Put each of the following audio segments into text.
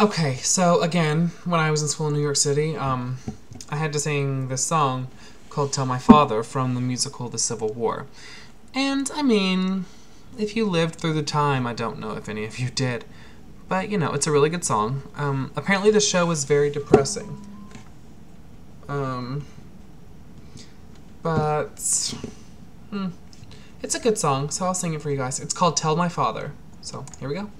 Okay, so again, when I was in school in New York City, um, I had to sing this song called Tell My Father from the musical The Civil War. And, I mean, if you lived through the time, I don't know if any of you did, but, you know, it's a really good song. Um, apparently the show was very depressing. Um, but, hmm, it's a good song, so I'll sing it for you guys. It's called Tell My Father. So, here we go.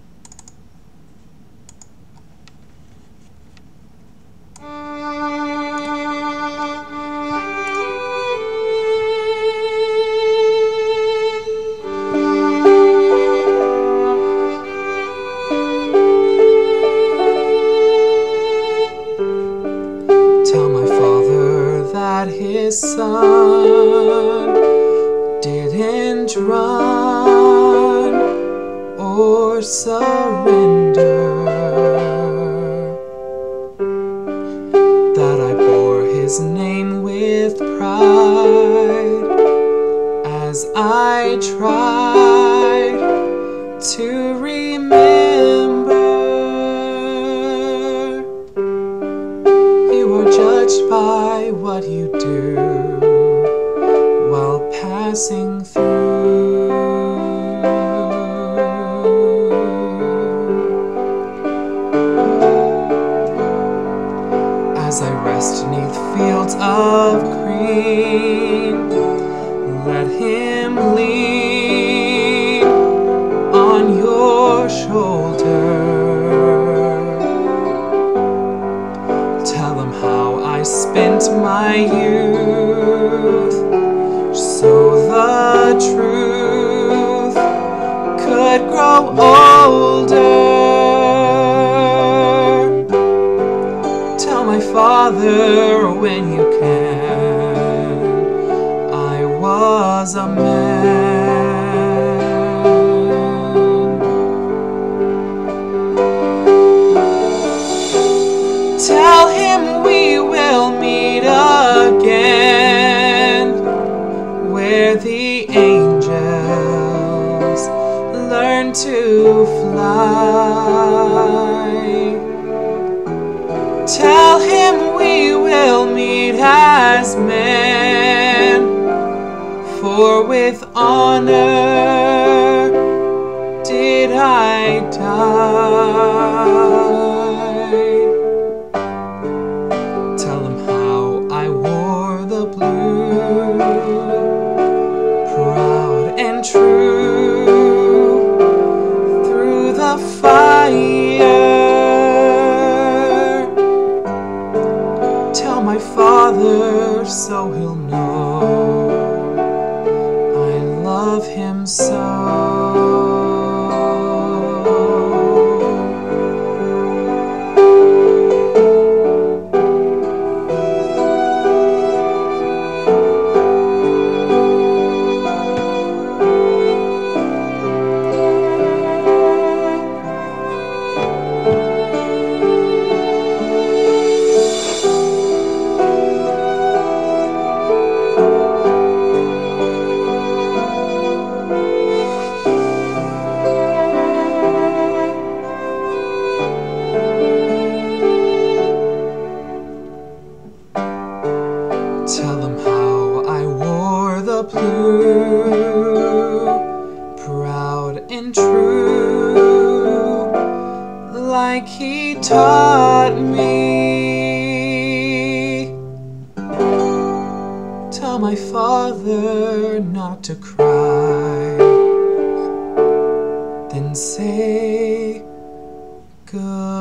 His son didn't run or surrender. That I bore his name with pride as I tried to by what you do while passing through. As I rest neath fields of green, let him lean I spent my youth so the truth could grow older. Tell my father when you can I was a man. Where the angels learn to fly. Tell him we will meet as men, for with honor did I die. My father so he'll know I love him so. Taught me. Tell my father not to cry, then say goodbye.